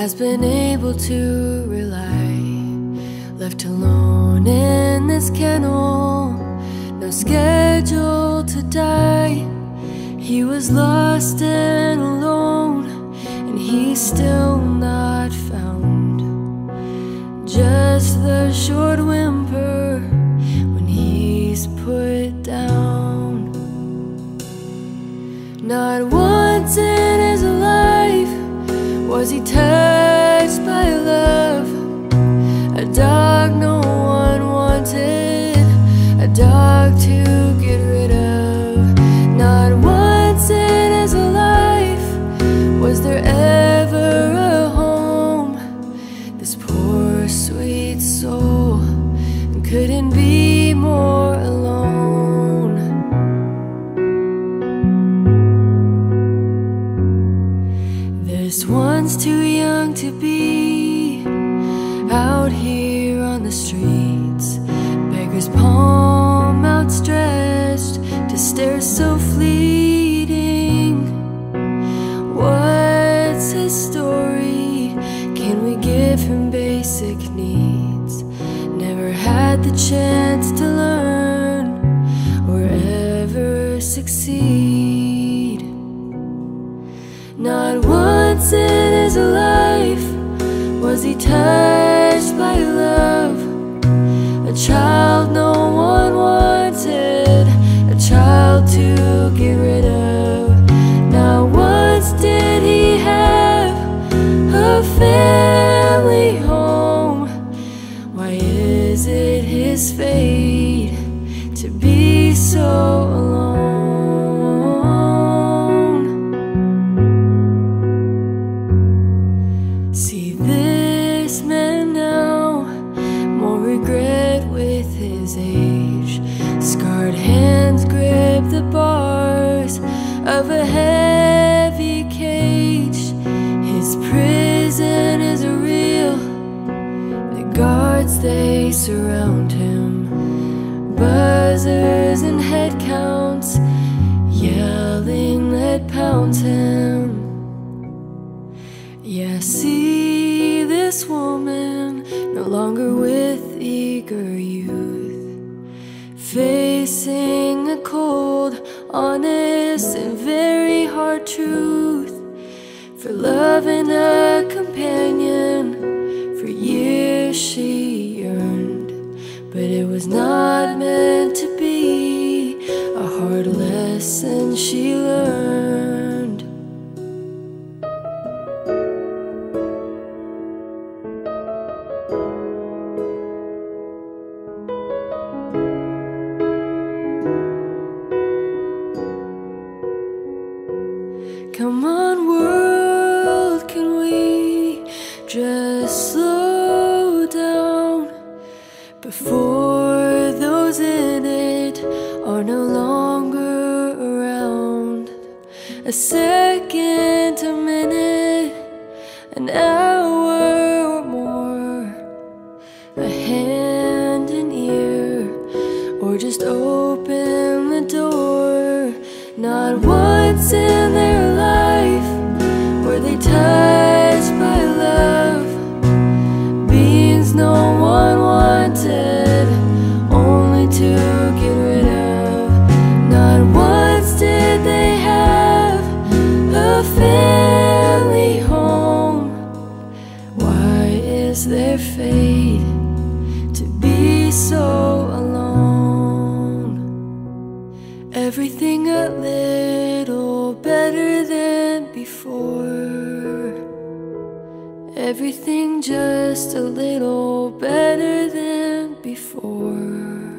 has been able to rely. Left alone in this kennel, no schedule to die. He was lost and alone, and he's still not found. Just the short to get rid of. Not once in his life was there ever a home. This poor sweet soul couldn't be more alone. This one's too young to be out here on the streets. Basic needs? Never had the chance to learn or ever succeed. Not once in his life was he touched his fate to be so alone? See this man now, more regret with his age. Scarred hands grip the bars of a heavy surround him, buzzers and head counts, yelling that pounds him. Yeah, see this woman no longer with eager youth, facing a cold, honest, and very hard truth. For loving a companion, she yearned, but it was not meant to be a hard lesson she learned. Come on, world, A second, a minute, an hour or more, a hand, an ear, or just open the door. Not once in their life were they touched fate to be so alone? Everything a little better than before. Everything just a little better than before.